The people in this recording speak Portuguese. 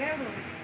Lembra?